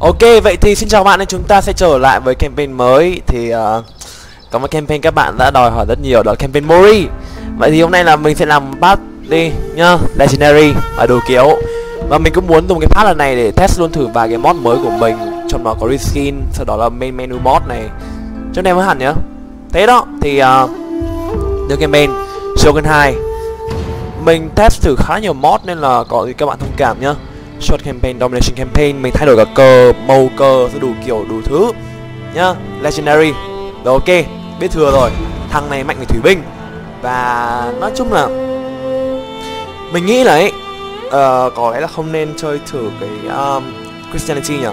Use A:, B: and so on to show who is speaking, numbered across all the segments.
A: Ok, vậy thì xin chào bạn, nên chúng ta sẽ trở lại với campaign mới. Thì uh, có một campaign các bạn đã đòi hỏi rất nhiều, đó là campaign Mori. Vậy thì hôm nay là mình sẽ làm pass đi nhá, Legendary và đồ kiểu. Và mình cũng muốn dùng cái pass lần này để test luôn thử vài cái mod mới của mình Trong đó có reskin, sau đó là main menu mod này. Cho nên mới hẳn nhá. Thế đó, thì ờ, uh, The campaign Shogun 2 Mình test thử khá nhiều mod nên là có gì các bạn thông cảm nhá short campaign, domination campaign mình thay đổi cả cờ, màu cờ, đủ kiểu đủ thứ nhá, legendary. Rồi ok, biết thừa rồi. Thằng này mạnh về thủy binh và nói chung là mình nghĩ là ấy uh, có lẽ là không nên chơi thử cái um, Christianity nhỉ.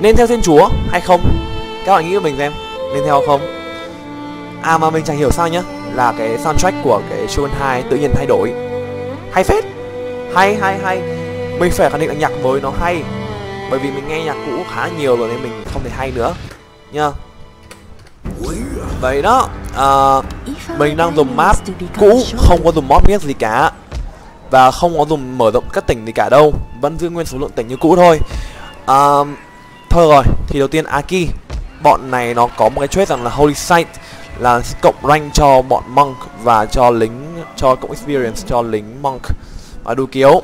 A: Nên theo Thiên Chúa hay không? Các bạn nghĩ của mình xem, nên theo không? À mà mình chẳng hiểu sao nhá, là cái soundtrack của cái Shogun 2 tự nhiên thay đổi. Hay phết. Hay hay hay mình phải khẳng định là nhạc mới nó hay. Bởi vì mình nghe nhạc cũ khá nhiều rồi nên mình không thể hay nữa. Nha vậy đó uh, mình đang dùng map cũ không có dùng mod biết gì cả. Và không có dùng mở rộng các tỉnh gì cả đâu vẫn giữ nguyên số lượng tỉnh như cũ thôi. Uh, thôi rồi thì đầu tiên aki. Bọn này nó có một cái trait rằng là holy site là cộng rank cho bọn monk và cho lính cho cộng experience cho lính monk. Và đủ kiếu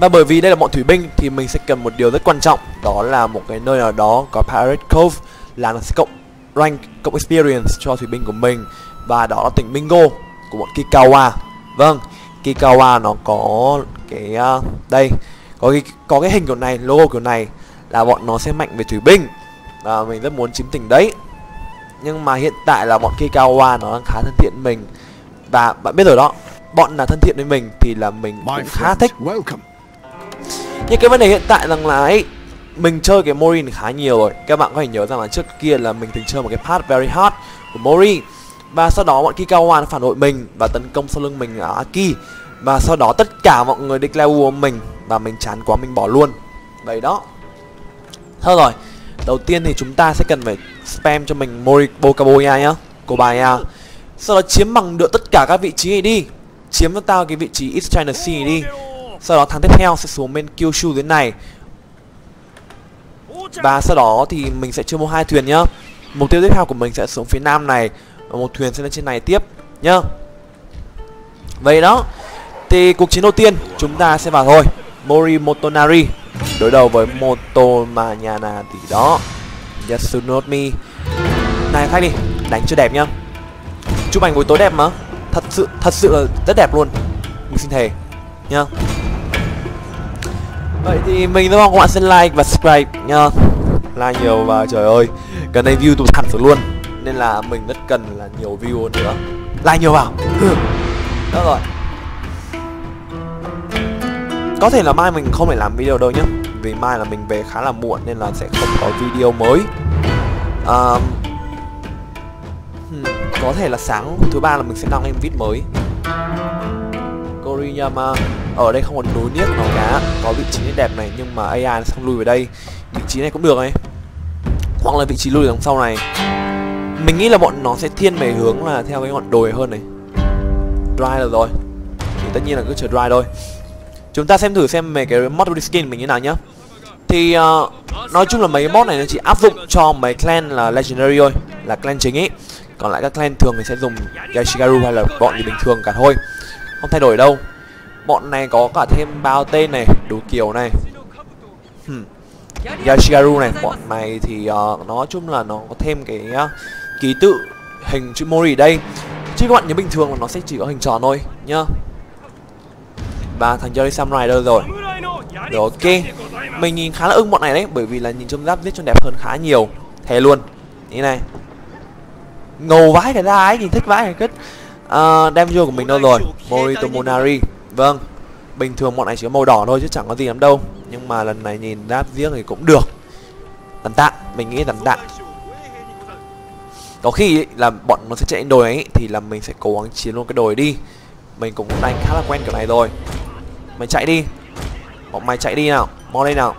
A: và bởi vì đây là bọn thủy binh thì mình sẽ cần một điều rất quan trọng Đó là một cái nơi nào đó có Pirate Cove Là nó sẽ cộng rank, cộng experience cho thủy binh của mình. Và đó là tỉnh Mingo của bọn Kikawa. Vâng, Kikawa nó có cái uh, đây có cái có cái hình kiểu này, logo kiểu này là bọn nó sẽ mạnh về thủy binh. Và mình rất muốn chiếm tỉnh đấy. Nhưng mà hiện tại là bọn Kikawa nó đang khá thân thiện mình. Và bạn biết rồi đó, bọn là thân thiện với mình thì là mình cũng khá thích. Nhưng cái vấn đề hiện tại rằng là ấy, mình chơi cái Morin khá nhiều rồi. Các bạn có thể nhớ rằng là trước kia là mình từng chơi một cái part very hard của Morin và sau đó bọn Kikawan phản bội mình và tấn công sau lưng mình ở Aki. Và sau đó tất cả mọi người declare war mình và mình chán quá, mình bỏ luôn. Vậy đó. Thôi rồi, đầu tiên thì chúng ta sẽ cần phải spam cho mình Mori Bokaboya nhá, Kobaya. Sau đó chiếm bằng được tất cả các vị trí này đi. Chiếm cho tao cái vị trí East China Sea đi sau đó thằng tiếp theo sẽ xuống bên Kyushu dưới này. Và sau đó thì mình sẽ chưa mua hai thuyền nhá. Mục tiêu tiếp theo của mình sẽ xuống phía nam này, Và một thuyền sẽ lên trên này tiếp nhá. Vậy đó. Thì cuộc chiến đầu tiên chúng ta sẽ vào thôi. Mori Motonari Đối đầu với Moto Manyana thì đó. Yasunomi Này khách đi, Đánh cho đẹp nhá. Chụp ảnh buổi tối đẹp mà. Thật sự thật sự là rất đẹp luôn. Mình xin thề nhá. Vậy thì mình rất mong các bạn sẽ like và subscribe nha Like nhiều và trời ơi Gần đây view tụt hẳn xuống luôn. Nên là mình rất cần là nhiều view nữa. Like nhiều vào. Đó rồi. Có thể là mai mình không phải làm video đâu nhá. Vì mai là mình về khá là muộn Nên là sẽ không có video mới. Um, Có thể là sáng thứ ba là mình sẽ đăng lên vid mới. Toriyama. Ở đây không còn nối niếc nào cả. Có vị trí đẹp này nhưng mà AI nó không về đây. Vị trí này cũng được ấy. Hoặc là vị trí lùi đằng sau này. Mình nghĩ là bọn nó sẽ thiên về hướng là theo cái ngọn đồi hơn này. Dry là rồi. Thì tất nhiên là cứ chờ dry thôi. Chúng ta xem thử xem về cái mod skin mình như nào nhá. Thì uh, nói chung là mấy cái mod này nó chỉ áp dụng cho mấy clan là legendary thôi. Là clan chính ấy. Còn lại các clan thường thì sẽ dùng Yashigaru hay là bọn gì bình thường cả thôi không thay đổi đâu. Bọn này có cả thêm bao tên này đủ kiểu này. Hmm. Yashigaru này bọn này thì uh, nói chung là nó có thêm cái uh, ký tự hình chữ Mori đây. Chứ các bạn nhớ bình thường là nó sẽ chỉ có hình tròn thôi nhá. Và thằng Jerry Samurai đâu rồi? Rồi ok. Mình nhìn khá là ưng bọn này đấy bởi vì là nhìn trông giáp giết trông đẹp hơn khá nhiều. Thề luôn. Như này. Ngầu vãi cái ra ấy nhìn thích vãi cái kết uh, đem của mình đâu rồi? Morito Monari Vâng. Bình thường bọn này chỉ có màu đỏ thôi chứ chẳng có gì lắm đâu. Nhưng mà lần này nhìn đáp riêng thì cũng được. Tàn tạ Mình nghĩ tàn tạ Có khi ấy, là bọn nó sẽ chạy đồi ấy Thì là mình sẽ cố gắng chiến luôn cái đồi đi. Mình cũng đánh khá là quen kiểu này rồi. Mày chạy đi. Bọn mày chạy đi nào. Mau lên nào.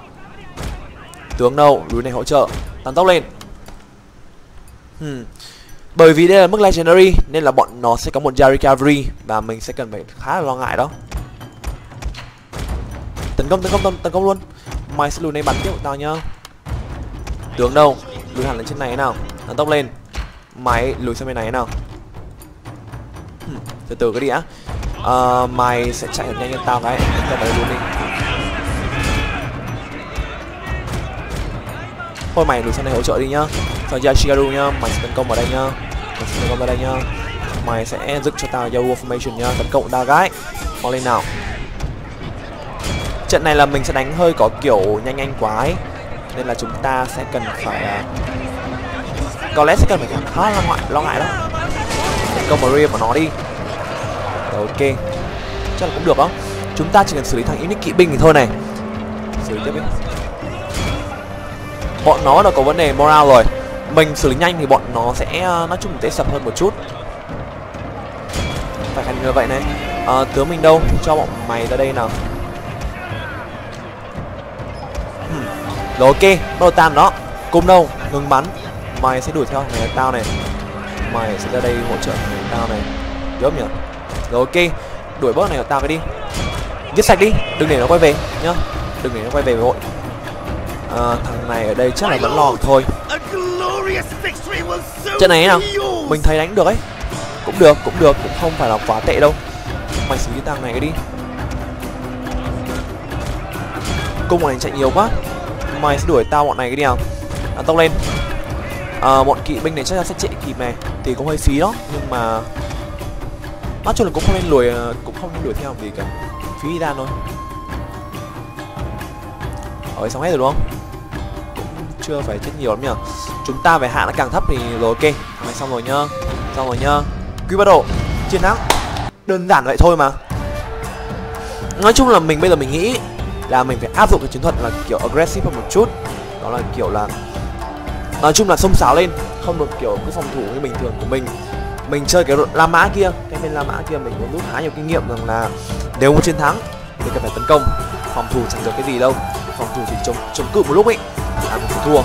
A: Tướng đâu? Núi này hỗ trợ. Tăng tốc lên. Hmm. Bởi vì đây là mức Legendary Nên là bọn nó sẽ có một Yari Cavalry Và mình sẽ cần phải khá là lo ngại đó. Tấn công, tấn công, tấn, công luôn. Mày sẽ lùi này bắn tiếp tao nhá. Tướng đâu? Lùi hẳn lên trên này thế nào? Tăng tốc lên. Mày lùi sang bên này thế nào? Hmm, từ từ cái đĩa á. Ờ, uh, mày sẽ chạy thật nhanh hơn tao cái. Tao phải lùi đi. Thôi mày lùi sang này hỗ trợ đi nhá. Xong Yashigaru nhá mày sẽ tấn công vào đây nhá. Mày sẽ tấn công vào đây nhá. Mày sẽ dựng cho tao Yahoo formation nhá. Tấn công đa gái. Mau lên nào. Trận này là mình sẽ đánh hơi có kiểu nhanh nhanh quá ấy. Nên là chúng ta sẽ cần phải uh, có lẽ sẽ cần phải khá lo ngại lo ngại đó. Tấn công Maria của nó đi. Rồi, ok. Chắc là cũng được đó chúng ta chỉ cần xử lý thằng unit kỵ binh thì thôi này. Xử lý tiếp đi bọn nó đã có vấn đề moral rồi. Mình xử lý nhanh thì bọn nó sẽ ờ, nói chung sẽ sập hơn một chút. Phải khẳng như vậy này. Ờ, à, tướng mình đâu? Cho bọn mày ra đây nào. Hmm. rồi ok. Bắt đầu tam đó. Cung đâu? Ngừng bắn. Mày sẽ đuổi theo người tao này. Mày sẽ ra đây hỗ trợ người tao này. Giúp nhỉ? Rồi ok. Đuổi bớt này của tao cái đi. Giết sạch đi. Đừng để nó quay về nhá. Đừng để nó quay về với hội à, thằng này ở đây chắc là vẫn lo thôi. Trận này nào mình thấy đánh được ấy. Cũng được cũng được cũng không phải là quá tệ đâu. Mày xử lý thằng này cái đi. Cung này chạy nhiều quá. Mày sẽ đuổi tao bọn này cái đi nào. À, tông lên. À, bọn kỵ binh này chắc là sẽ chạy kịp này. Thì cũng hơi phí đó nhưng mà nói chung là cũng không nên lùi ờ, cũng không nên đuổi theo làm gì cả. Phí ra thôi rồi, xong hết rồi, đúng không? Cũng chưa phải chết nhiều lắm nhở chúng ta phải hạ nó càng thấp thì rồi, ok. Mày xong rồi nhá. Xong rồi nhá. Quy bắt đầu. Chiến thắng. Đơn giản vậy thôi mà. Nói chung là mình bây giờ mình nghĩ là mình phải áp dụng cái chiến thuật là kiểu aggressive hơn một chút. Đó là kiểu là, nói chung là xông xáo lên. Không được kiểu cứ phòng thủ như bình thường của mình. Mình chơi cái la mã kia. Cái bên la mã kia mình cũng rút khá nhiều kinh nghiệm rằng là nếu muốn chiến thắng thì cần phải tấn công. Phòng thủ chẳng được cái gì đâu phòng thủ thì chống chống cự một lúc ấy là mình thua.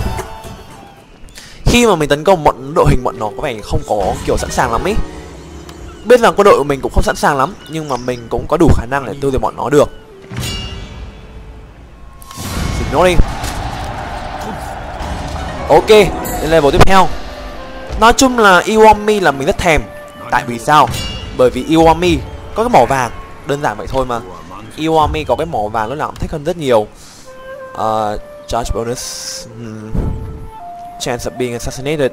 A: Khi mà mình tấn công bọn đội hình bọn nó có vẻ không có kiểu sẵn sàng lắm ấy. Biết rằng quân đội của mình cũng không sẵn sàng lắm, nhưng mà mình cũng có đủ khả năng để tiêu diệt bọn nó được. Thì nó đi. Ok lên level tiếp theo. Nói chung là Iwami là mình rất thèm. Tại vì sao? Bởi vì Iwami có cái mỏ vàng. Đơn giản vậy thôi mà. Iwami có cái mỏ vàng lúc nào cũng thích hơn rất nhiều uh, charge bonus um, chance of being assassinated.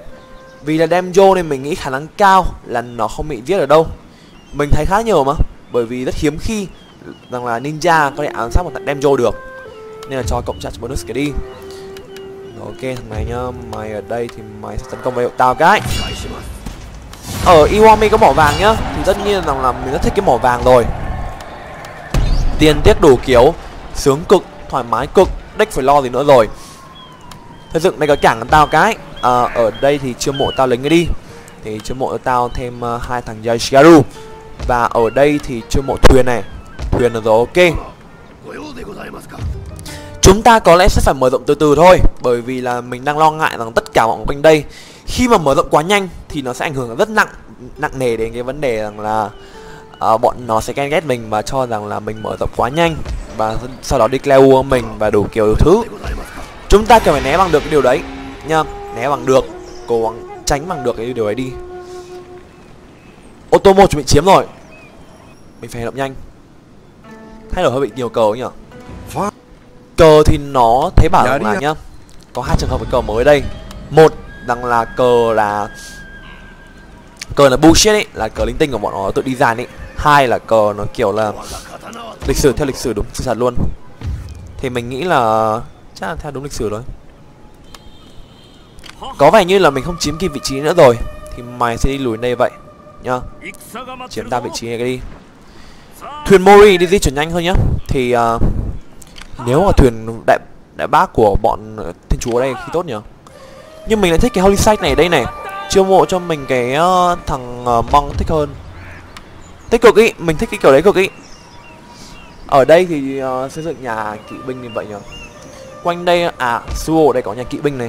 A: Vì là đem vô nên mình nghĩ khả năng cao là nó không bị giết ở đâu. Mình thấy khá nhiều mà bởi vì rất hiếm khi rằng là ninja có thể ám sát một thằng vô được. Nên là cho cộng charge bonus cái đi. Ok thằng này nhá mày ở đây thì mày sẽ tấn công vào tao cái ở Iwami có mỏ vàng nhá thì tất nhiên rằng là mình rất thích cái mỏ vàng rồi. Tiền tiết đủ kiểu sướng cực thoải mái cực đích phải lo gì nữa rồi. Thôi dựng đây có cảng tao cái. À, Ở đây thì chưa mộ tao lính đi. Thì chưa mộ tao thêm uh, hai thằng Yashigaru Và ở đây thì chưa mộ thuyền này. Thuyền là rồi ok. Chúng ta có lẽ sẽ phải mở rộng từ từ thôi Bởi vì là mình đang lo ngại rằng tất cả mọi quanh đây Khi mà mở rộng quá nhanh Thì nó sẽ ảnh hưởng rất nặng Nặng nề đến cái vấn đề rằng là uh, Bọn nó sẽ ghen ghét mình và cho rằng là mình mở rộng quá nhanh và sau đó declare war mình và đủ kiểu đủ thứ. Chúng ta cần phải né bằng được cái điều đấy. Nha né bằng được cố gắng tránh bằng được cái điều đấy đi. Ô tô một chuẩn bị chiếm rồi. Mình phải hành động nhanh. Thay đổi hơi bị nhiều cờ nhỉ? Cờ thì nó thấy bảo là nhá có hai trường hợp với cờ mới đây. Một rằng là cờ là cờ là bullshit ấy là cờ linh tinh của bọn nó tự đi dàn ấy hai là cờ nó kiểu là lịch sử theo lịch sử đúng sự thật luôn. Thì mình nghĩ là chắc là theo đúng lịch sử thôi. Có vẻ như là mình không chiếm kịp vị trí nữa rồi thì mày sẽ đi lùi đây vậy nhá. Chiếm ta vị trí này cái đi. Thuyền mori đi di chuyển nhanh hơn nhá. Thì uh, nếu mà thuyền đại đại bác của bọn thiên chúa đây thì tốt nhỉ nhưng mình lại thích cái holy site này đây này chiêu mộ cho mình cái uh, thằng uh, thích hơn. Tích cực ý mình thích cái kiểu đấy cực ý. Ở đây thì uh, xây dựng nhà kỵ binh như vậy nhỉ quanh đây à suo đây có nhà kỵ binh này.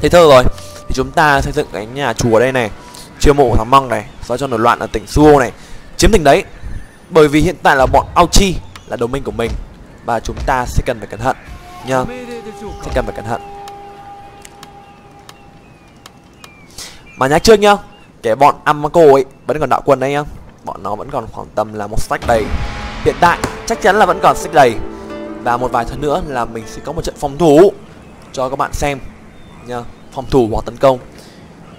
A: Thế thơ rồi thì chúng ta xây dựng cái nhà chùa đây này chiêu mộ thằng măng này do cho nổi loạn ở tỉnh suo này. Chiếm tỉnh đấy bởi vì hiện tại là bọn Auchi là đồng minh của mình và chúng ta sẽ cần phải cẩn thận nha sẽ cần phải cẩn thận. Mà nhắc trước nhá cái bọn Amako ấy vẫn còn đạo quân đấy nhá. Bọn nó vẫn còn khoảng tầm là một stack đầy. Hiện tại chắc chắn là vẫn còn stack đầy. Và một vài thứ nữa là mình sẽ có một trận phòng thủ cho các bạn xem nha phòng thủ hoặc tấn công.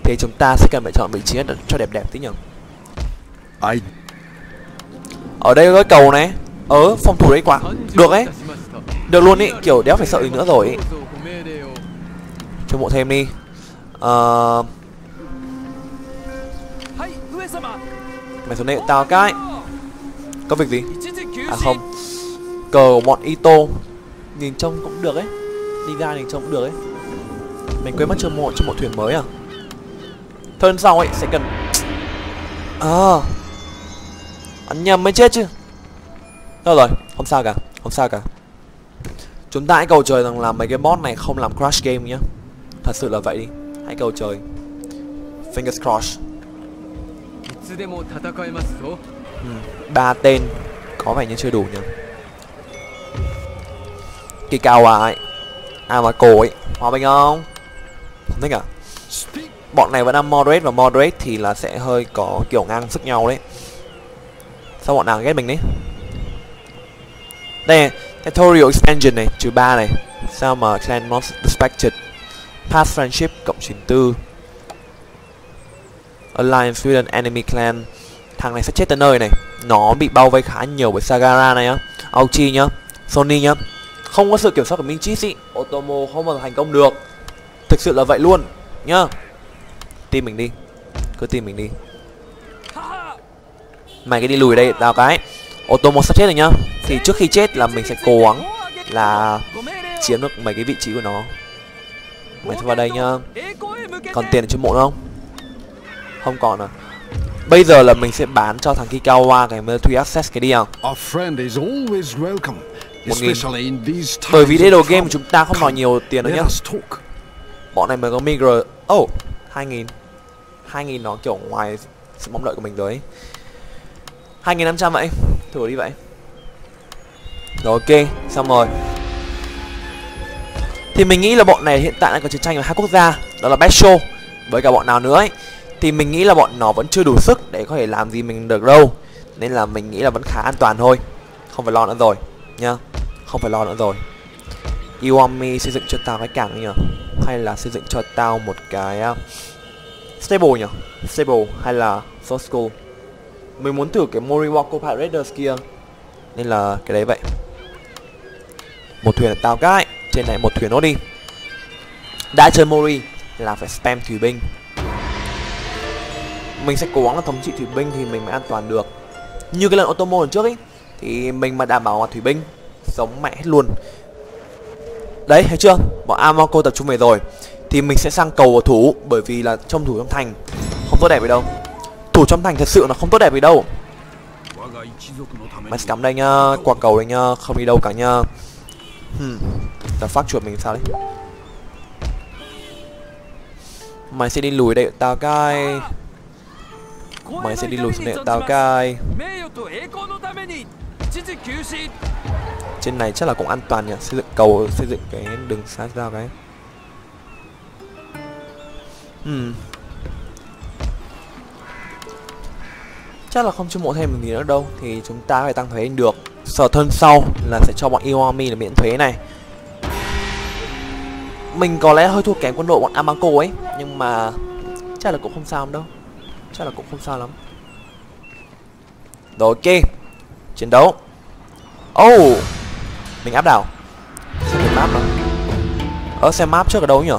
A: Thì chúng ta sẽ cần phải chọn vị trí cho đẹp đẹp tí nhỉ.
B: I
A: ở đây có cái cầu này. Ở phòng thủ đấy quá. Được ấy. Được luôn ý. Kiểu đéo phải sợ gì nữa rồi ý. Cho bộ thêm đi. Ờ mày xuống đây tao cái. Có việc gì? À không. Cờ của bọn ito nhìn trông cũng được ấy. Đi ra nhìn trông cũng được ấy. Mình quên mất chưa một cho một thuyền mới à? Thân sau ấy sẽ cần. À. Ăn nhầm mới chết chứ. Đâu rồi, không sao cả, không sao cả. Chúng ta hãy cầu trời rằng là mấy cái bot này không làm crash game nhá. Thật sự là vậy đi. Hãy cầu trời. Fingers crossed ba tên Có vẻ như chưa đủ nhỉ? Kikawa ấy, Amako ấy, Hòa bình không? Không thích à? Bọn này vẫn đang moderate và moderate thì là sẽ hơi có kiểu ngang sức nhau đấy. Sao bọn nào ghét mình đấy? Đây tutorial expansion này, trừ ba này, sao mà clan most respected, past friendship cộng 94 alliance with an enemy clan. Thằng này sẽ chết tới nơi này. Nó bị bao vây khá nhiều bởi sagara này á auchi nhá. Sony nhá. Không có sự kiểm soát của minchis ý. Otomo không bao giờ thành công được. Thực sự là vậy luôn, nhá. Tìm mình đi. Cứ tìm mình đi. Mày cái đi lùi đây, tao cái. Otomo sắp chết rồi nhá. Thì trước khi chết là mình sẽ cố gắng Là chiếm được mấy cái vị trí của nó. Mày sẽ vào đây nhá. Còn tiền cho mộ không? Không còn à. Bây giờ là mình sẽ bán cho thằng Kikawa cái military access cái đi không một nghìn. Bởi vì đây đồ game của chúng ta không nói nhiều tiền nữa nhá. Bọn này mới có migr Oh hai nghìn. Hai nghìn nó kiểu ngoài sự mong đợi của mình rồi 2500 vậy Thử đi vậy. Rồi ok Xong rồi. Thì mình nghĩ là bọn này hiện tại đang có chiến tranh với hai quốc gia Đó là Betro Với cả bọn nào nữa ấy thì mình nghĩ là bọn nó vẫn chưa đủ sức để có thể làm gì mình được đâu. Nên là mình nghĩ là vẫn khá an toàn thôi. Không phải lo nữa rồi Nhá. Không phải lo nữa rồi. Iwami xây dựng cho tao cái cảng nhỉ Hay là xây dựng cho tao một cái uh, Stable nhỉ Stable hay là Source School mình muốn thử cái Moriwako Pirate Raiders kia. Nên là cái đấy vậy. Một thuyền là tao cái. Trên này một thuyền nó đi. Đã chơi Mori là phải spam thủy binh. Mình sẽ cố gắng là thống trị thủy binh thì mình mới an toàn được. Như cái lần Otomo lần trước ấy, Thì mình mà đảm bảo là thủy binh Sống mẹ hết luôn. Đấy, thấy chưa? Bọn Amako tập trung về rồi, Thì mình sẽ sang cầu ở thủ, Bởi vì là trong thủ trong thành Không tốt đẹp gì đâu. Thủ trong thành thật sự nó không tốt đẹp gì đâu. Mày cắm đây nhá, qua cầu đây nhá, Không đi đâu cả nhá. Hmm Ta phát chuột mình sao đấy? Mày sẽ đi lùi đây, tao Mày sẽ đi lùi xuống đây tao cai. Trên này chắc là cũng an toàn nhỉ? Xây dựng cầu, Xây dựng cái đường xa ra cái. Hmm. Chắc là không chiêu mộ thêm được gì nữa đâu, thì chúng ta phải tăng thuế được. Sở thân sau là sẽ cho bọn Iwami là miễn thuế này. Mình có lẽ hơi thua kém quân đội bọn Amako ấy, nhưng mà chắc là cũng không sao đâu chắc là cũng không sao lắm. Rồi ok. Chiến đấu. Oh mình áp đảo. Xem map nào ờ xem map trước ở đâu nhỉ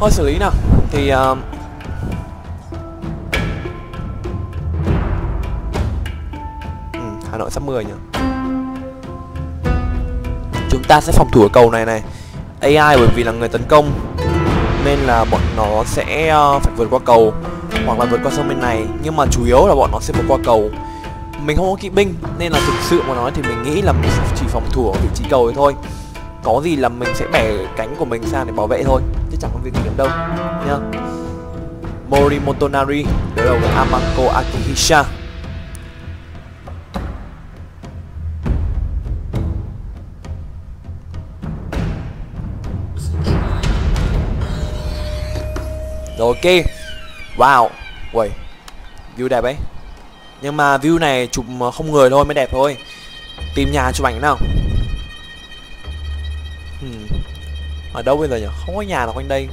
A: thôi xử lý nào. Thì uh, Hà Nội sắp 10 nhỉ? Chúng ta sẽ phòng thủ ở cầu này này. AI bởi vì là người tấn công. Nên là bọn nó sẽ ờ, phải vượt qua cầu Hoặc là vượt qua sông bên này. Nhưng mà chủ yếu là bọn nó sẽ vượt qua cầu. Mình không có kỵ binh Nên là thực sự mà nói thì mình nghĩ là mình chỉ phòng thủ ở vị trí cầu thôi. Có gì là mình sẽ bẻ cánh của mình sang để bảo vệ thôi, Chứ chẳng có việc gì đâu, Nhá. Mori Motonari đối đầu với Amako Akihisha. Ok wow ui view đẹp ấy. Nhưng mà view này chụp không người thôi mới đẹp thôi. Tìm nhà chụp ảnh nào. Hmm. ở đâu bây giờ nhỉ? Không có nhà nào quanh đây.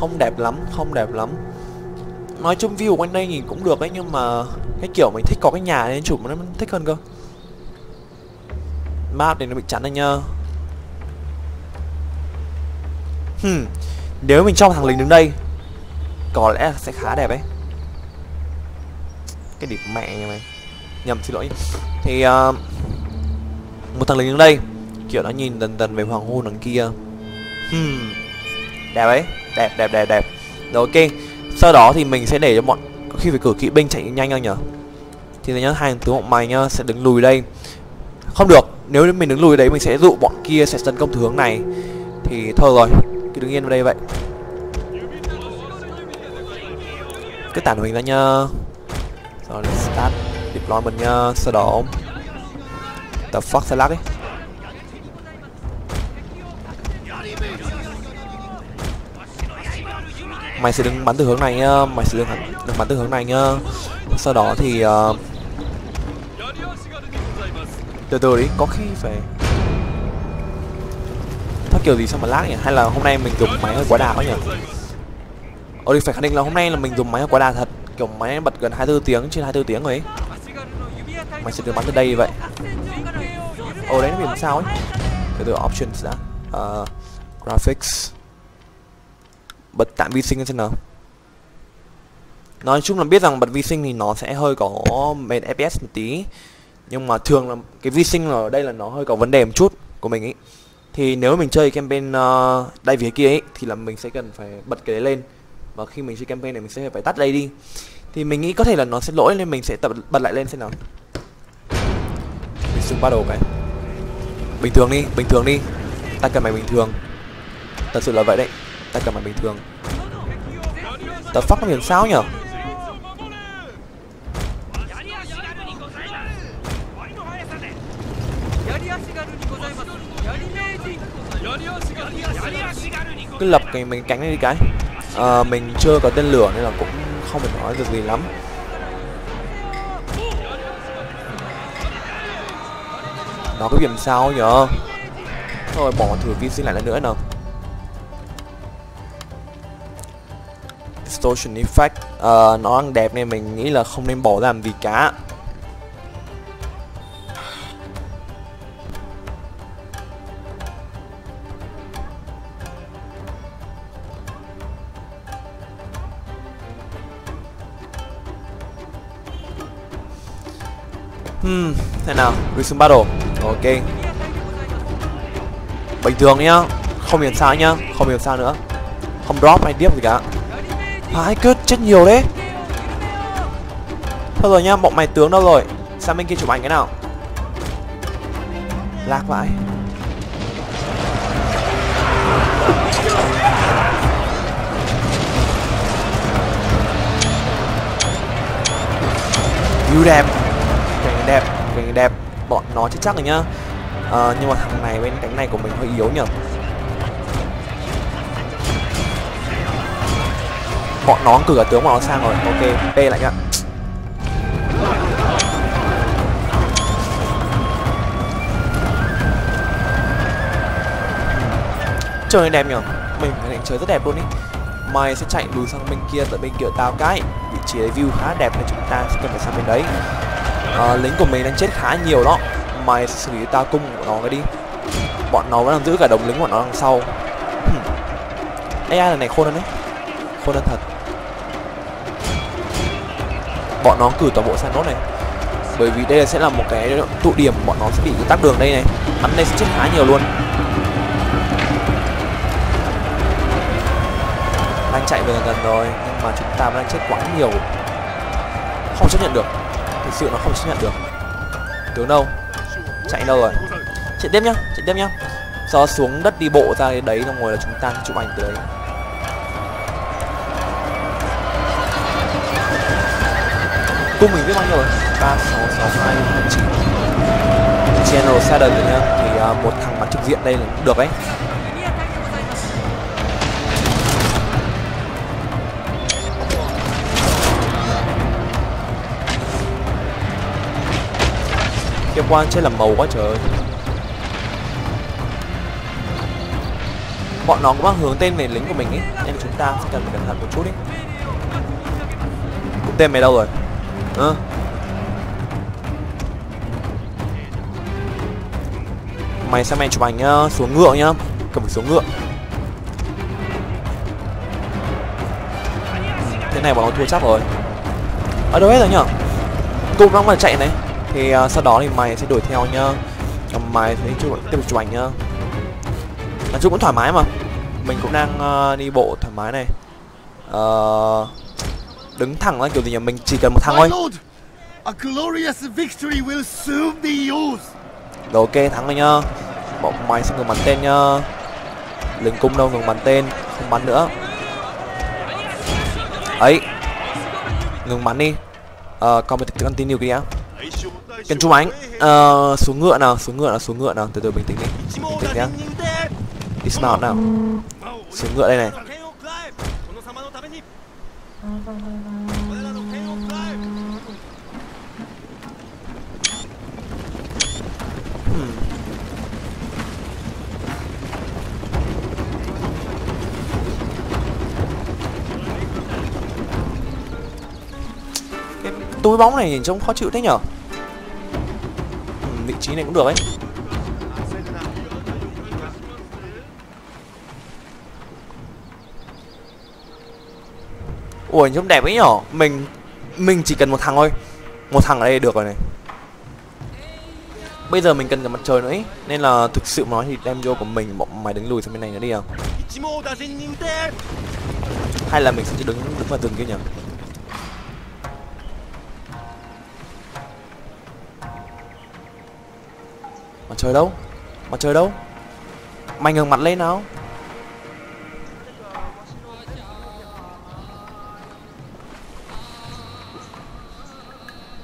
A: Không đẹp lắm, không đẹp lắm nói chung view quanh đây nhìn cũng được ấy nhưng mà cái kiểu mình thích có cái nhà nên chụp nó thích hơn cơ. Map này nó bị chắn anh nhá. Hmm. nếu mình cho thằng lính đứng đây có lẽ sẽ khá đẹp ấy. Cái điểm mẹ nhà mày. Nhầm xin lỗi. Thì uh, một thằng lính đứng đây kiểu nó nhìn dần dần về hoàng hôn đằng kia. Hmm. đẹp ấy. Đẹp đẹp đẹp đẹp. Rồi ok sau đó thì mình sẽ để cho bọn khi phải cử kỵ binh chạy nhanh hơn nhở thì nhớ hai tướng bọn mày nhá, sẽ đứng lùi đây. Không được, nếu mình đứng lùi đấy, mình sẽ dụ bọn kia sẽ tấn công hướng này. Thì thôi rồi, cứ đứng yên vào đây vậy. Cứ tản mình ra nhá. Rồi, start deployment nhá, sau đó the fuck sẽ lắc ấy? Mày sẽ đứng bắn từ hướng này nhá. Mày sẽ đứng, đứng bắn từ hướng này nhá. Sau đó thì uh, từ từ đi có khi phải thoát kiểu gì sao mà lag nhỉ? Hay là hôm nay mình dùng máy hơi quá đà quá nhỉ? Ờ, Ồ thì phải khẳng định là hôm nay là mình dùng máy hơi quá đà thật. Kiểu máy bật gần 24 tiếng trên 24 tiếng rồi ấy. Mày sẽ được bắn từ đây vậy. Ồ đấy nó bị làm sao ấy? Từ từ options đã. Uh, graphics bật tạm vi sinh xem nào nói chung là biết rằng bật vi sinh thì nó sẽ hơi có mệt fps một tí. Nhưng mà thường là cái vi sinh ở đây là nó hơi có vấn đề một chút của mình ấy. Thì nếu mình chơi campaign uh, đây phía kia ấy thì là mình sẽ cần phải bật cái đấy lên. Và khi mình chơi campaign này mình sẽ phải tắt đây đi. Thì mình nghĩ có thể là nó sẽ lỗi nên mình sẽ tập bật lại lên xem nào. Mình xung battle cái. Bình thường đi bình thường đi. Ta cần mày bình thường. Thật sự là vậy đấy ta cầm mày bình thường. Tờ phát nó làm sao nhở? Cứ lập cái mình cánh đi cái. À, mình chưa có tên lửa nên là cũng không phải nói được gì lắm. Nó có điểm sao nhở? Thôi bỏ thử vi sinh lại lần nữa nào. Distortion effect uh, nó ăn đẹp nên mình nghĩ là không nên bỏ làm gì cả Hmm, thế nào? Resume battle. Ok. Bình thường nhá. Không hiểu sao nhá, không hiểu sao nữa. Không drop hay tiếp gì cả phải cứt chết nhiều đấy. Thôi rồi nhá, bọn mày tướng đâu rồi? Sang bên kia chụp ảnh cái nào? Lạc vãi. View đẹp cảnh đẹp cảnh đẹp bọn nó chết chắc rồi nhá à, nhưng mà thằng này bên cánh này của mình hơi yếu nhở bọn nó cử cả tướng bọn nó sang rồi. Ok p lại nhá. Trời đẹp nhở mình phải trời rất đẹp luôn ý. Mày sẽ chạy lùi sang bên kia tại bên kia tao cái. Vị trí view khá đẹp nên chúng ta sẽ cần phải sang bên đấy. À, lính của mình đang chết khá nhiều đó. Mày xử lý tao cung của nó cái đi. Bọn nó vẫn đang giữ cả đồng lính của nó đằng sau. Ai lần này khôn hơn đấy. Khôn hơn thật bọn nó cử toàn bộ sang nốt này. Bởi vì đây sẽ là một cái tụ điểm, bọn nó sẽ bị tắc đường đây này. Bắn đây sẽ chết khá nhiều luôn. Đang chạy về gần rồi, nhưng mà chúng ta vẫn đang chết quá nhiều. Không chấp nhận được. Thực sự nó không chấp nhận được. Tướng đâu? Chạy đâu rồi? Chạy tiếp nhá, chạy tiếp nhá. Do xuống đất đi bộ ra đấy, xong rồi là chúng ta chụp ảnh từ đấy. Cung mình biết bao nhiêu rồi? Ba sáu sáu hai chín. General sadden rồi nhá. Thì uh, một thằng bắn trực diện đây là cũng được đấy cái quan chết là màu quá trời ơi. Bọn nó cũng đang hướng tên về lính của mình ấy Nên chúng ta sẽ cần phải cẩn thận một chút ấy. Tên mày đâu rồi? Ờ Mày xem mày chụp ảnh nhá, xuống ngựa nhá. Cầm xuống ngựa. Thế này bọn nó thua chắc rồi. Ở đâu hết rồi nhở? Cung đang mà chạy này. Thì uh, sau đó thì mày sẽ đuổi theo nhá. Còn Mày sẽ chụp, tiếp tục chụp ảnh nhá. Nói chung cũng thoải mái mà. Mình cũng đang uh, đi bộ thoải mái này. Uh, Đứng thẳng ra kiểu gì nhỉ? Mình chỉ cần một thằng thôi.
B: My lord, a glorious victory will soon be yours.
A: Rồi ok thắng rồi nhá. Bọn mày sẽ ngừng bắn tên nhá. Lính cung đâu ngừng bắn tên Không bắn nữa. Ấy Ngừng bắn đi. Ờ còn mình continue kìa Cần chụp ảnh Ờ xuống ngựa nào Xuống ngựa nào xuống ngựa nào. Từ từ bình tĩnh đi. Bình tĩnh nhá. Dismount nào. Xuống ngựa đây này túi bóng này nhìn trông khó chịu thế nhở? Ừ, Vị trí này cũng được ấy. Ui trông đẹp ấy nhở? Mình Mình chỉ cần một thằng thôi. Một thằng ở đây được rồi này. Bây giờ mình cần cả mặt trời nữa ý. Nên là thực sự mà nói thì đem vô của mình Bọn mày đứng lùi sang bên này nữa đi à Hay là mình sẽ chỉ đứng đứng vào rừng kia nhỉ Mặt trời đâu? Mặt trời đâu? Mày ngừng mặt lên nào.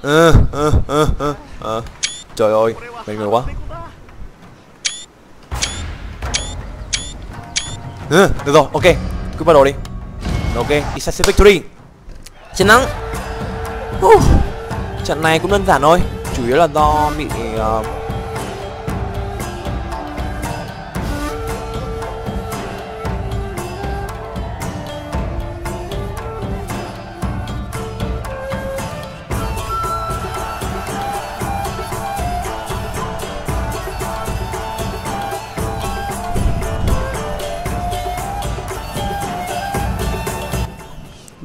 A: Ờ ờ ờ ờ ờ. Trời ơi mày người quá. Ừ, được rồi ok. Cứ bắt đầu đi. Ok decisive victory. Chiến thắng. Uh, trận này cũng đơn giản thôi. Chủ yếu là do bị uh,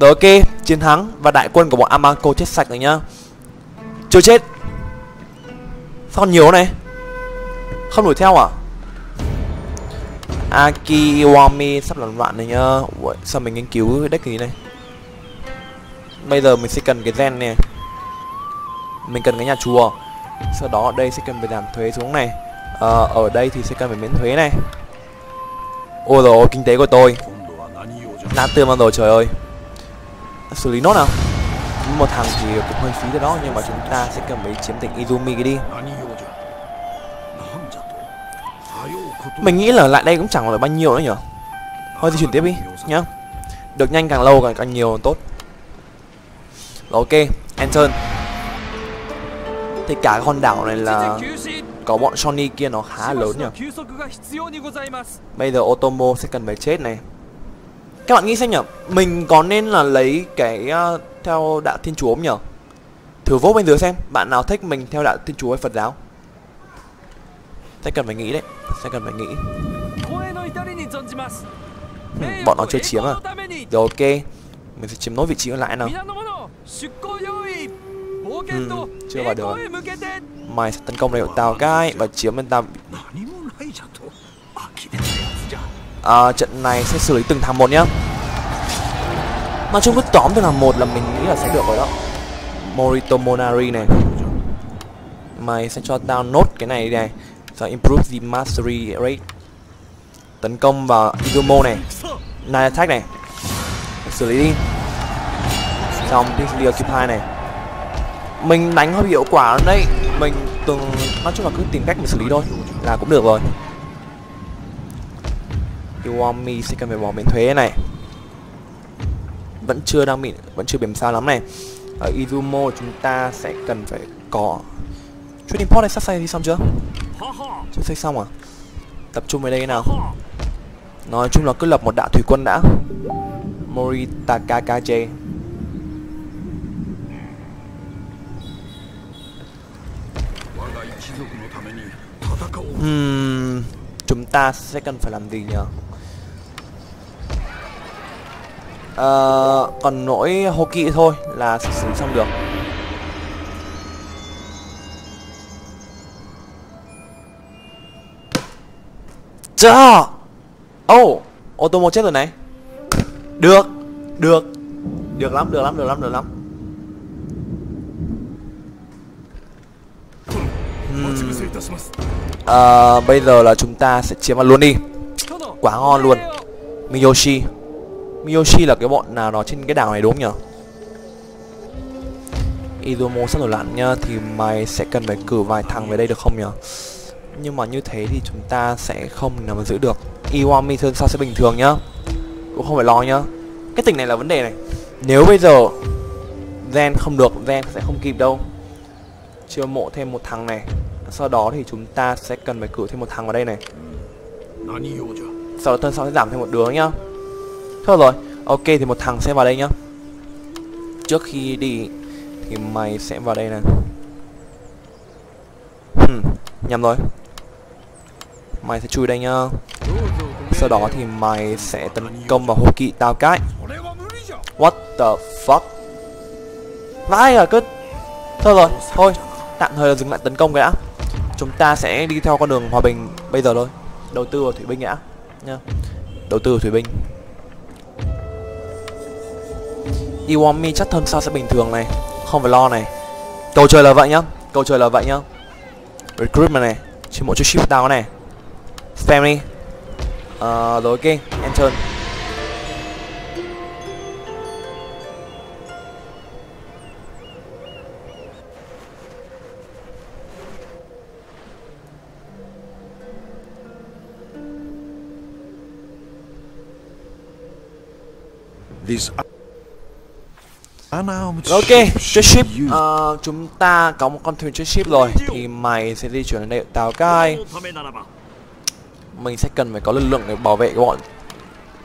A: Rồi ok, chiến thắng và đại quân của bọn Amanco chết sạch rồi nhá. Chưa chết. Sao còn nhiều này? Không đuổi theo à? Aki Iwami sắp làm loạn này nhá. Ủa, sao mình nghiên cứu cái deck gì này? Bây giờ mình sẽ cần cái gen này. Mình cần cái nhà chùa. Sau đó ở đây sẽ cần phải giảm thuế xuống này. Ờ, ở đây thì sẽ cần phải miễn thuế này. Ôi rồi kinh tế của tôi. Nát tương bao rồi trời ơi xử lý nó nào. Một thằng thì cũng hơi phí rồi đó nhưng mà chúng ta sẽ cần phải chiếm tỉnh Izumi cái đi. Mình nghĩ là lại đây cũng chẳng là bao nhiêu nữa nhở? Thôi di chuyển tiếp đi nhá. Được nhanh càng lâu càng càng nhiều càng tốt. Rồi, ok enter thì cả con đảo này là có bọn Sony kia nó khá lớn nhỉ bây giờ Otomo sẽ cần phải chết này các bạn nghĩ xem nhở Mình có nên là lấy cái uh, theo đạo thiên chúa không nhở? Thử vote bên dưới xem Bạn nào thích mình theo đạo thiên chúa hay Phật giáo? Sẽ cần phải nghĩ đấy Sẽ cần phải nghĩ. Bọn nó chưa chiếm à? Rồi ok Mình sẽ chiếm nốt vị trí còn lại nào. Ừ, Chưa vào được. Mày sẽ tấn công đây của tao cái Và chiếm bên tao à, trận này sẽ xử lý từng thằng một nhá. Nói chung cứ tóm từng thằng một là mình nghĩ là sẽ được rồi đó. Morito Monari này. Mày sẽ cho tao nốt cái này này. Rồi improve the mastery rate. Tấn công vào Izumo này. Night attack này. Xử lý đi. Xong Disney occupy này. Mình đánh hơi hiệu quả đấy. Mình từng nói chung là cứ tìm cách mà xử lý thôi là cũng được rồi. Tuomi sẽ cần phải bỏ miễn thuế này vẫn chưa đang bị vẫn chưa điểm sao lắm này ở Izumo chúng ta sẽ cần phải có Trading Port này sắp xây thì xong chưa? Chưa xây xong à? Tập trung về đây nào Nói chung là cứ lập một đạo thủy quân đã
B: Moritakaj.
A: Hmm, chúng ta sẽ cần phải làm gì nhỉ? uh, còn nỗi hoki thôi là xử xong được. Chờ. ô Ô tô một chết rồi này. Được Được. Được lắm được lắm được lắm được lắm.
B: Uhm.
A: à, Bây giờ là chúng ta sẽ chiếm vào luôn đi. Quá ngon luôn. Miyoshi. Miyoshi là cái bọn nào đó trên cái đảo này đúng không nhỉ? Izumo sắp nổi loạn nhá Thì mày sẽ cần phải cử vài thằng về đây được không nhỉ? Nhưng mà như thế thì chúng ta sẽ không nào mà giữ được. Iwami sơn sao sẽ bình thường nhá? Cũng không phải lo nhá. Cái tình này là vấn đề này. Nếu bây giờ Gen không được Gen sẽ không kịp đâu. Chưa mộ thêm một thằng này. Sau đó thì chúng ta sẽ cần phải cử thêm một thằng vào đây này. Sau đó tuần sau sẽ giảm thêm một đứa nhá. Thôi rồi, ok thì một thằng sẽ vào đây nhá. Trước khi đi thì mày sẽ vào đây nè. Hmm, Nhầm rồi. Mày sẽ chui đây nhá. Sau đó thì mày sẽ tấn công vào hô kỵ tao cái. What the fuck? Vãi à cứ Thôi rồi, thôi Tạm thời là dừng lại tấn công cái đã. Chúng ta sẽ đi theo con đường hòa bình bây giờ thôi. Đầu tư vào thủy binh đã nha Đầu tư vào thủy binh. Iwami chắc thân sao sẽ bình thường này? Không phải lo này. Cầu trời là vậy nhá. Cầu trời là vậy nhá. Recruitment này. Chỉ một chút ship tao này. Spam đi Ờ rồi, ok. Enter
B: This
A: ok
B: chơi
A: ship. Uh, chúng ta có một con thuyền chơi ship rồi thì mày sẽ di chuyển đến đây tàu cai mình sẽ cần phải có lực lượng để bảo vệ cái bọn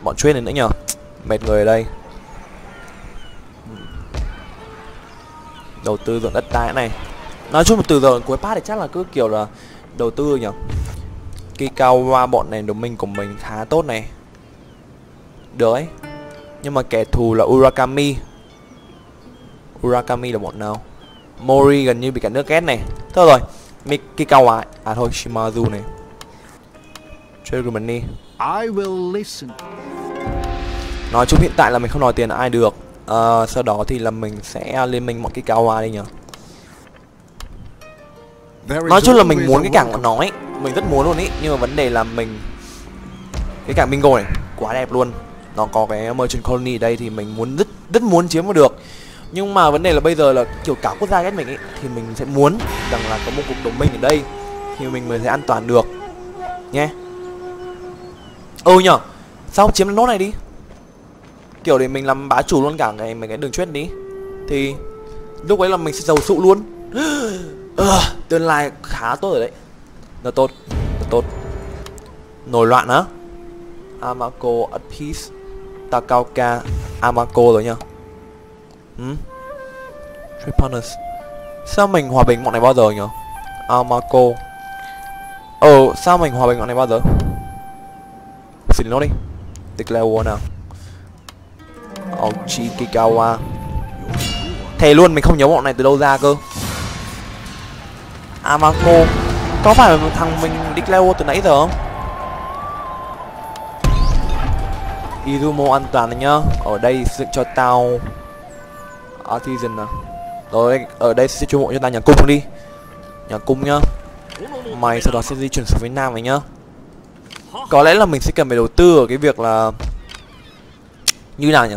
A: bọn chuyên này nữa nhở mệt người ở đây. Đầu tư dụng đất tái này. Nói chung là từ giờ cuối pass thì chắc là cứ kiểu là đầu tư nhở Kikawa bọn này đồng minh của mình khá tốt này. Được ấy. Nhưng mà kẻ thù là Urakami. Urakami là bọn nào? Mori gần như bị cả nước ghét này. Thôi rồi Mikikawa À thôi Shimazu này. Chơi Germany
B: I will listen.
A: Nói chung hiện tại là mình không nói tiền ai được. Ờ, Sau đó thì là mình sẽ liên minh bọn Kikawa đi nhỉ?
B: There is
A: Nói chung là mình muốn cái cảng của nó ấy Mình rất muốn luôn ý. Nhưng mà vấn đề là mình Cái cảng bingo này quá đẹp luôn. Nó có cái merchant colony ở đây thì mình muốn rất rất muốn chiếm được nhưng mà vấn đề là bây giờ là kiểu cả quốc gia ghét mình ấy Thì mình sẽ muốn rằng là có một cuộc đồng minh ở đây Thì mình mới sẽ an toàn được Nhé. Ừ nhở Sao không chiếm được nốt này đi? Kiểu để mình làm bá chủ luôn cả ngày mấy cái đường chuyên đi. Thì lúc ấy là mình sẽ giàu sụ luôn. Ừ, tương lai khá tốt rồi đấy. Nó tốt, nó tốt. Nổi loạn á. Amako at peace Takaoka Amako rồi nhá ừ? Trade partners. Sao mình hòa bình bọn này bao giờ nhỉ? À, Amaco. Ờ, sao mình hòa bình bọn này bao giờ? Xin nó đi. Declare war nào. Ochikikawa Thề luôn mình không nhớ bọn này từ đâu ra cơ. À, Amaco. Có phải là thằng mình declare war từ nãy giờ không? Izumo an toàn này nhá. Ở đây dựng cho tao artisan nào? Rồi ở đây sẽ chung mộ cho ta nhà cung đi. Nhà cung nhá. Mày sau đó sẽ di chuyển xuống phía nam này nhá. Có lẽ là mình sẽ cần phải đầu tư ở cái việc là như nào nhỉ?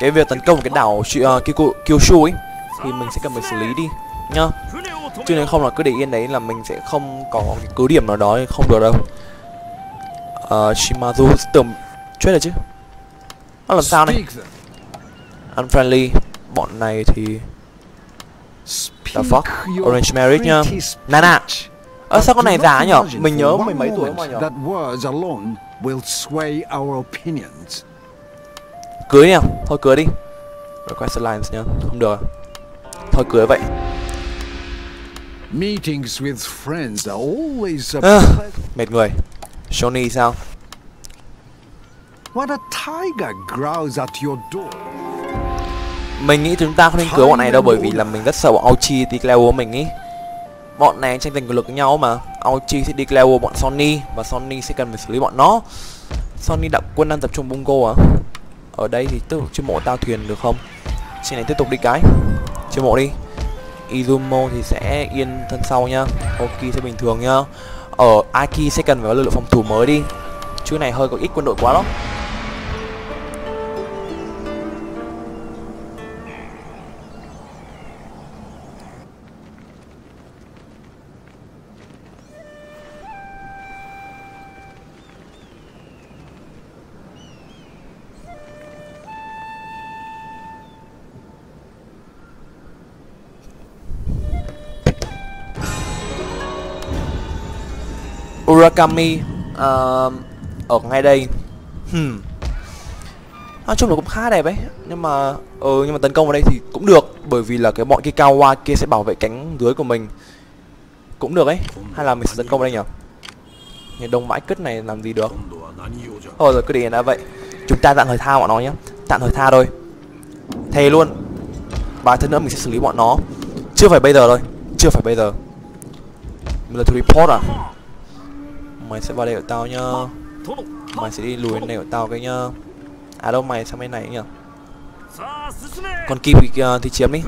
A: Cái việc tấn công cái đảo uh, à, Kiku, Kyushu ấy thì mình sẽ cần phải xử lý đi nhá. Chứ nếu không là cứ để yên đấy là mình sẽ không có cái cứ điểm nào đó không được đâu. Uh, Shimazu tưởng chết rồi chứ nó làm sao này? Unfriendly. Bọn này thì the fuck? orange marriage nhá. nana ơ sao con này già nhở? mình nhớ mười mấy tuổi mà nhở? cưới nhá thôi cưới đi. Request alliance nhá. Không được. À? thôi cưới vậy.
B: Meetings with friends are always a
A: mệt người. Sony sao
B: What a tiger growls at your door.
A: Mình nghĩ chúng ta không nên cưới bọn này đâu bởi vì là mình rất sợ bọn Auchi declare war mình ý. Bọn này tranh giành quyền lực với nhau mà. Auchi sẽ declare war bọn Sony Và Sony sẽ cần phải xử lý bọn nó. Sony đạo quân đang tập trung bungo à? Ở đây thì tục chiêu mộ tàu thuyền được không? Trên này tiếp tục đi cái. Chiêu mộ đi. Izumo thì sẽ yên thân sau nhá. Oki sẽ bình thường nhá. Ở Aki sẽ cần phải có lực lượng phòng thủ mới đi. Chứ này hơi có ít quân đội quá đó Urakami uh, ờ, ở ngay đây. Hmm. nói chung là cũng khá đẹp ấy nhưng mà ừ nhưng mà tấn công vào đây thì cũng được bởi vì là cái bọn Kikawa kia sẽ bảo vệ cánh dưới của mình. Cũng được ấy hay là mình sẽ tấn công vào đây nhỉ? Nhìn đông vãi cứt này làm gì được? Thôi rồi cứ để đã vậy. Chúng ta tạm thời tha bọn nó nhé. Tạm thời tha thôi. Thề luôn. Vài thứ nữa mình sẽ xử lý bọn nó. Chưa phải bây giờ thôi. Chưa phải bây giờ. Mình là report à? Mày sẽ vào đây của tao nhá. Mày sẽ đi lùi này của tao cái nhá. À đâu mày sang bên này nhỉ? Còn kim thì, uh, thì chiếm đi.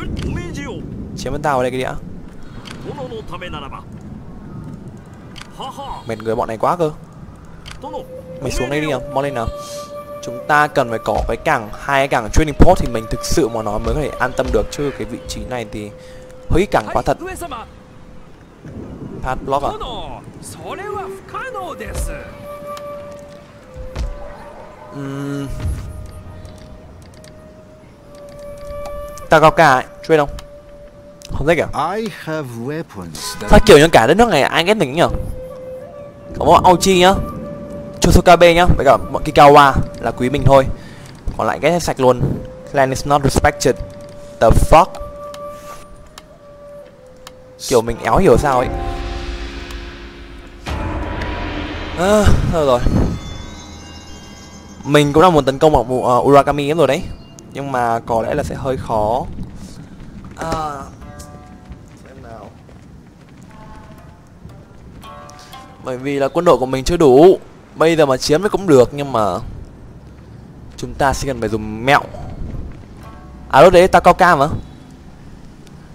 A: Chiếm bên tao ở đây cái đĩa. Mệt người bọn này quá cơ. Mày xuống đây đi nào mau lên nào. Chúng ta cần phải có cái cảng hai cái cảng training port thì mình thực sự mà nói mới có thể an tâm được. Chứ cái vị trí này thì hơi cảng quá thật pad block à
C: それは不可能です
A: Ừm. Takao ấy, chuyên không? Không thích à?
B: I have weapons that
A: Sao kiểu như cả đất nước này ai ghét mình nhỉ? Có bọn Auchi nhá Chosokabe nhá, với cả bọn Kikawa là quý mình thôi Còn lại ghét hết sạch luôn Clan is not respected The fuck Kiểu mình éo hiểu sao ấy à, thôi rồi. Mình cũng đang muốn tấn công vào vụ ờ, uh, Urakami lắm rồi đấy. Nhưng mà có lẽ là sẽ hơi khó. À, Xem nào. Bởi vì là quân đội của mình chưa đủ. Bây giờ mà chiếm thì cũng được nhưng mà Chúng ta sẽ cần phải dùng mẹo. À lúc đấy ta cao cam mà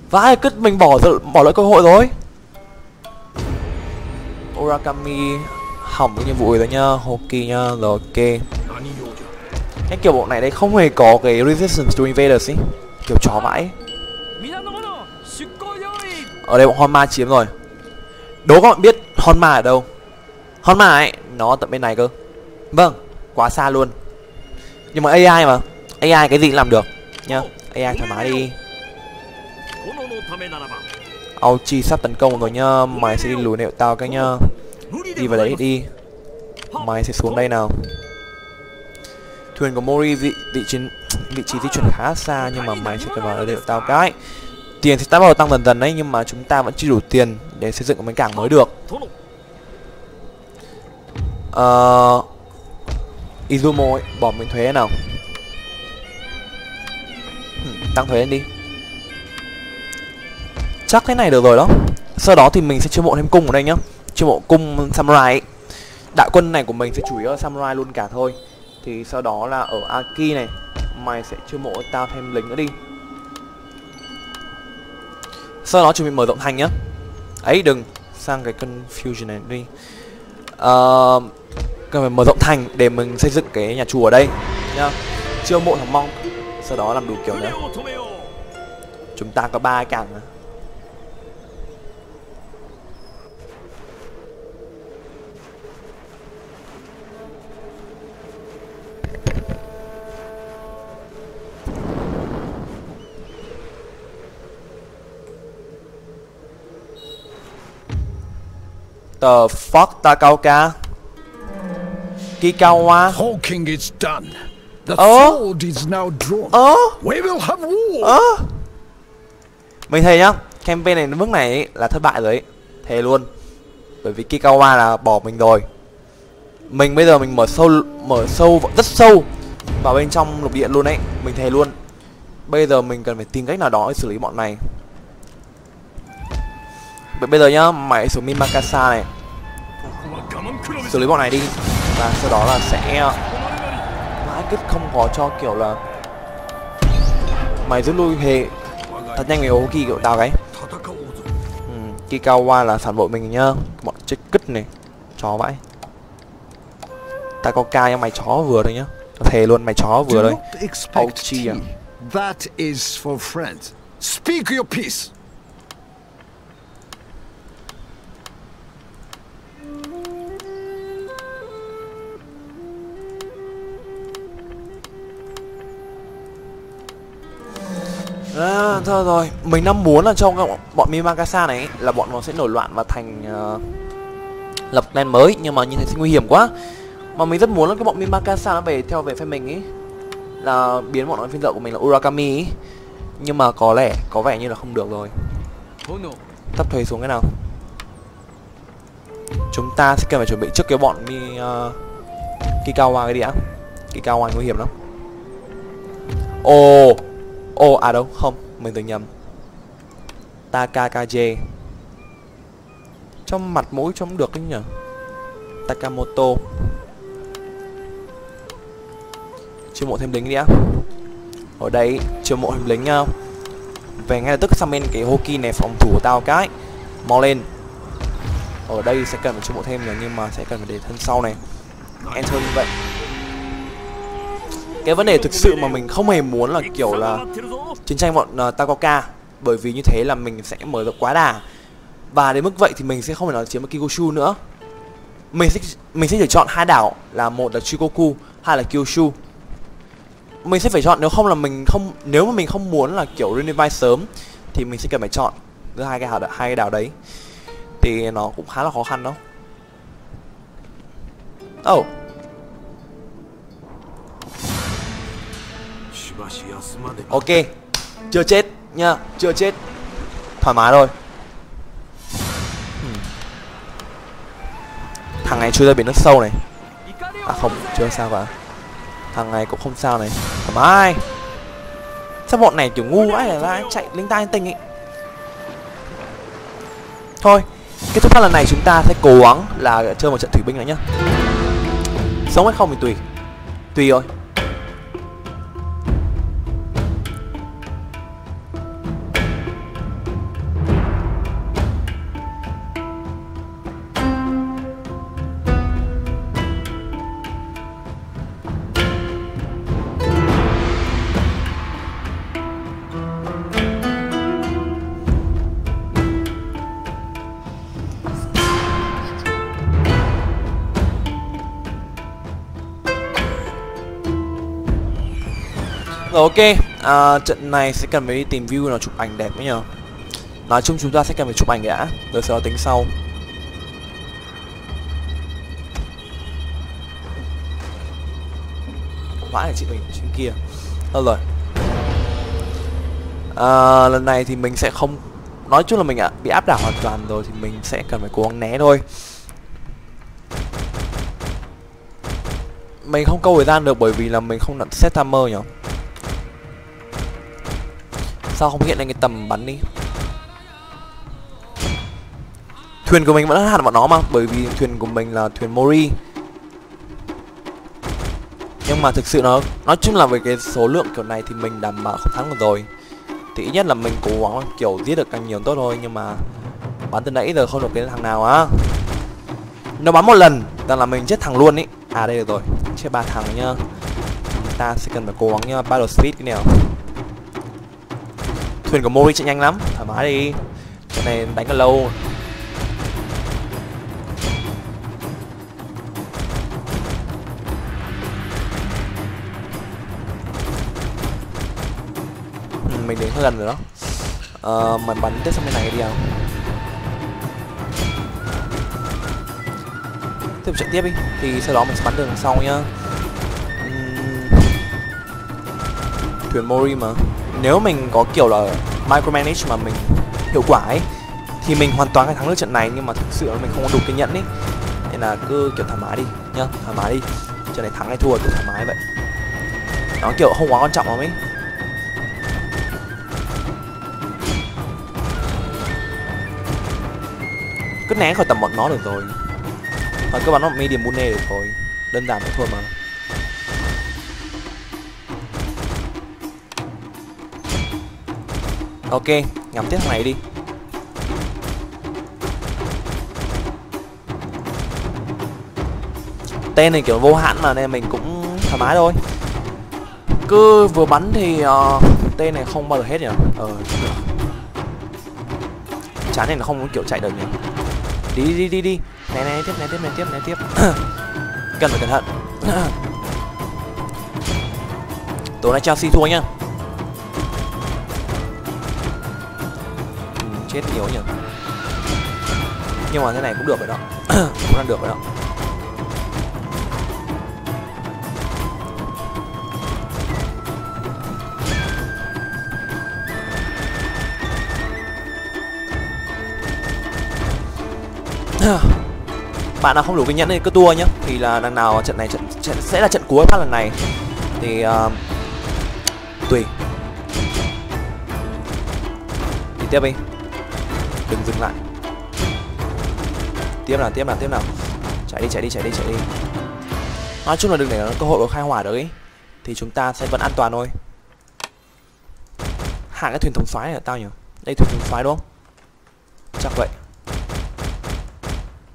A: Vãi cứt mình bỏ bỏ lỡ cơ hội rồi. Urakami hỏng cái nhiệm vụ rồi nha, ok nha rồi ok. Cái kiểu bộ này đây không hề có cái resistance to invaders ý kiểu chó vãi ở đây bọn honma chiếm rồi. Đố các bạn biết honma ở đâu? Honma ấy nó tận bên này cơ. Vâng quá xa luôn. Nhưng mà ai mà ai cái gì làm được nhá. Ai thoải mái đi. Aochi sắp tấn công rồi nhá mày sẽ đi lùi nẹo tao cái nhá. Đi vào đấy đi. Mày sẽ xuống đây nào. Thuyền của Mori vị, vị trí vị trí di chuyển khá xa nhưng mà mày sẽ phải vào ở đây của tao cái. Tiền thì tao bắt đầu tăng dần dần đấy nhưng mà chúng ta vẫn chưa đủ tiền để xây dựng một bánh cảng mới được. Ờ... Uh, Izumo ấy, bỏ mình thuế nào. Tăng thuế lên đi. Chắc thế này được rồi đó. Sau đó thì mình sẽ chưa bộ thêm cung ở đây nhá chiêu mộ cung samurai đại quân này của mình sẽ chủ yếu là samurai luôn cả thôi. Thì sau đó là ở Aki này Mày sẽ chiêu mộ tao thêm lính nữa đi. Sau đó chuẩn bị mở rộng thành nhá. Ấy đừng Sang cái confusion này đi. Uh, Cần phải mở rộng thành để mình xây dựng cái nhà chùa ở đây nhá. Chiêu mộ thằng Mong Sau đó làm đủ kiểu nữa Chúng ta có ba cảng nữa The fuck Takaoka Kikawa
D: Hawking is done. The sword is now drawn. We will have war.
A: Mình thề nhá Campaign này đến mức này ấy, là thất bại rồi ấy. Thề luôn. Bởi vì Kikawa là bỏ mình rồi. Mình bây giờ mình mở sâu Mở sâu rất sâu Vào bên trong lục địa luôn ấy. Mình thề luôn. Bây giờ mình cần phải tìm cách nào đó để xử lý bọn này Vậy bây giờ nhá, mày xuống Min này. Xử lý bọn này đi. Và sau đó là sẽ ờ, Mãi kết không có cho kiểu là Mày rút lui hệ Thật nhanh người Oki kiểu tao cái. Ừ, Kikawa là phản bội mình nhá. Bọn chết cứt này. Chó vãi. Ta có ca nhưng mày chó vừa thôi nhá. Thề luôn mày chó vừa thôi. Ochi
D: à. That is for friends. Speak your peace
A: À, thôi rồi, mình đang muốn là trong các bọn, Mimakasa này là bọn nó sẽ nổi loạn và thành uh, lập clan mới nhưng mà như thế thì nguy hiểm quá. Mà mình rất muốn là cái bọn Mimakasa nó về theo về phe mình ấy là biến bọn nó phiên trợ của mình là Urakami ấy. Nhưng mà có lẽ có vẻ như là không được rồi. Thấp thuế xuống cái nào. Chúng ta sẽ cần phải chuẩn bị trước cái bọn Mi uh, Kikawa cái đi đã. Kikawa nguy hiểm lắm. Ồ, ồ à đâu, không, mình tưởng nhầm. Takakaje. Trong mặt mũi trông được đấy nhỉ. Takamoto. Chiêu mộ thêm lính đi á Ở đây chiêu mộ thêm lính nha. Về ngay lập tức sang bên cái Hoki này phòng thủ của tao cái. Mau lên. Ở đây sẽ cần phải chiêu mộ thêm nhỉ nhưng mà sẽ cần phải để thân sau này. Enter như vậy cái vấn đề thực sự mà mình không hề muốn là kiểu là chiến tranh bọn ờ, uh, Takoka bởi vì như thế là mình sẽ mở rộng quá đà. Và đến mức vậy thì mình sẽ không phải nói chiếm được Kyushu nữa. Mình sẽ mình sẽ chỉ chọn hai đảo là một là chikoku hai là Kyushu. Mình sẽ phải chọn nếu không là mình không nếu mà mình không muốn là kiểu revive sớm thì mình sẽ cần phải chọn giữa hai cái đảo hai cái đảo đấy. Thì nó cũng khá là khó khăn đó. Oh Ok, Chưa chết nha, Chưa chết. Thoải mái rồi hmm. Thằng này chui ra biển nước sâu này. À không, chưa sao cả. Thằng này cũng không sao này. Thoải mái. Sao bọn này kiểu ngu ấy là chạy linh tay tình ấy. Thôi, Kết thúc phát lần này chúng ta sẽ cố gắng là chơi một trận thủy binh nữa nhá. Sống hay không thì tùy. Tùy rồi ok, à, trận này sẽ cần phải đi tìm view nào chụp ảnh đẹp mới nhờ. Nói chung chúng ta sẽ cần phải chụp ảnh đã, rồi sau đó tính sau. Vãi là chị mình trên kia. Thôi rồi. À, Lần này thì mình sẽ không Nói chung là mình ạ, bị áp đảo hoàn toàn rồi thì mình sẽ cần phải cố gắng né thôi. Mình không câu thời gian được bởi vì là mình không đặt set timer nhỉ Sao không hiện lên cái tầm bắn đi? Thuyền của mình vẫn hẳn bọn nó mà, Bởi vì thuyền của mình là thuyền Mori. Nhưng mà thực sự nó, Nói chung là về cái số lượng kiểu này thì mình đảm bảo không thắng được rồi. Thì ít nhất là mình cố gắng kiểu giết được càng nhiều tốt thôi, Nhưng mà Bắn từ nãy giờ không được cái thằng nào á. Nó bắn một lần Rằng là mình chết thằng luôn ý. À đây được rồi, Chết ba thằng nhá. Ta sẽ cần phải cố gắng nhá, battle speed cái nào thuyền của Mori chạy nhanh lắm. Thoải mái đi. Cái này đánh còn lâu. Ừ, mình đến gần rồi đó. Ờ, mình bắn tiếp sang bên này đi không tiếp tục chạy tiếp đi thì sau đó mình sẽ bắn đường sau nhá. Thuyền Mori mà. Nếu mình có kiểu là micromanage mà mình hiệu quả ấy, thì mình hoàn toàn có thắng được trận này, nhưng mà thực sự là mình không có đủ kiên nhẫn ấy. Nên là cứ, kiểu, thoải mái đi, nhá, thoải mái đi. Trận này thắng hay thua cứ thoải mái vậy. Nó kiểu không quá quan trọng lắm ấy. Cứ né khỏi tầm bọn nó được rồi. Và cứ bắn nó medium bune được thôi. Đơn giản vậy thôi mà. Ok ngắm tiếp thằng này đi. Tên này kiểu vô hạn mà nên mình cũng thoải mái thôi. Cứ vừa bắn thì uh, tên này không bao giờ hết nhỉ? Ờ được chán này nó không có kiểu chạy được nhỉ? Đi đi đi đi. Này này tiếp này tiếp này tiếp này tiếp. Cần phải cẩn thận. Tối nay chelsea thua nhá. Chết nhiều nhỉ? Nhưng mà thế này cũng được rồi đó. Cũng đang được rồi đó. Bạn nào không đủ kiên nhẫn thì cứ tua nhá. Thì là đằng nào trận này trận, trận sẽ là trận cuối phát lần này. Thì uh, tùy. Đi tiếp đi đừng dừng lại. Tiếp nào tiếp nào tiếp nào. Chạy đi chạy đi chạy đi chạy đi. Nói chung là đừng để nó cơ hội được khai hỏa được ý thì chúng ta sẽ vẫn an toàn thôi. Hạ cái thuyền thống phái này là tao nhỉ? Đây, thuyền thống phái đúng không? Chắc vậy.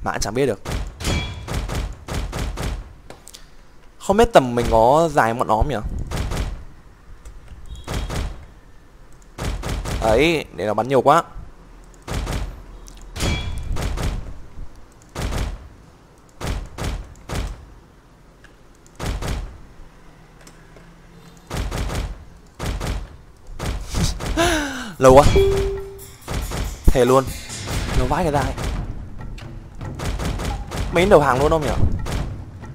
A: Mà anh chẳng biết được. Không biết tầm mình có dài bọn nó nhỉ? Ấy, để nó bắn nhiều quá. Lâu quá. Thề luôn. Nó vãi cái ấy. mấy đầu hàng luôn không nhỉ?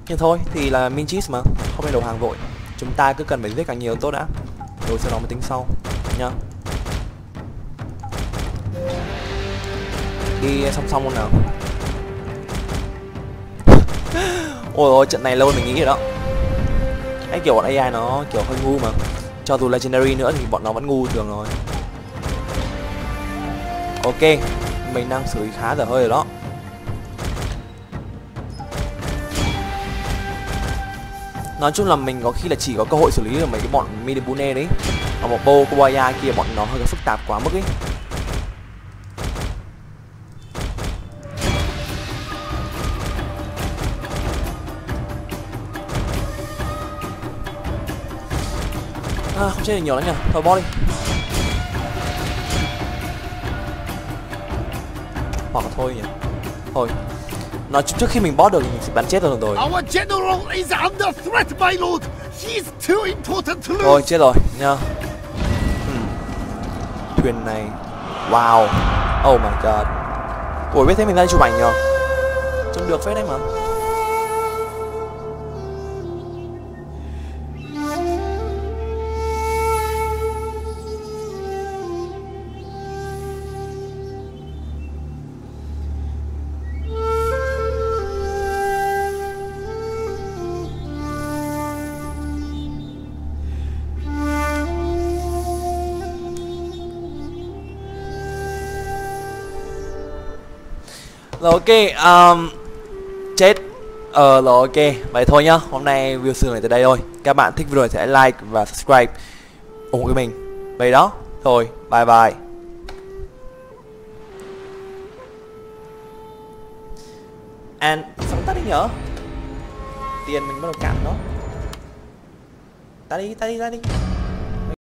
A: Nhưng thôi, thì là minchis mà. Không nên đầu hàng vội. Chúng ta cứ cần phải giết càng nhiều tốt đã. Rồi sau đó mới tính sau, nhá. Đi song song luôn nào. Ôi ôi, trận này lâu mình nghĩ rồi đó. Cái kiểu bọn ai nó kiểu hơi ngu mà. Cho dù legendary nữa thì bọn nó vẫn ngu thường rồi ok mình đang xử lý khá dở hơi rồi đó. Nói chung là mình có khi là chỉ có cơ hội xử lý được mấy cái bọn Midibune đấy. Còn một Bo Kobaya kia bọn nó hơi phức tạp quá mức ấy. À, không chơi được nhiều lắm nhỉ. Thôi bỏ đi. Hoặc là thôi nhỉ? Thôi. Nói trước khi mình boss được thì mình sẽ bắn chết rồi rồi.
B: Our general is under threat, my lord. He's too important to lose.
A: thôi chết rồi nha hmm. thuyền này. Wow. Oh my god. Ủa biết thế mình ra chụp ảnh nhờ. Trông được phết đấy mà Rồi ok, um, chết. Ờ rồi ok, vậy thôi nhá. Hôm nay video sư này tới đây thôi. Các bạn thích video này thì hãy like và subscribe ủng hộ mình. Vậy đó, thôi, bye bye. And, sao tắt đi nhở? Tiền mình bắt đầu cạn đó. Ta đi ta đi ta đi.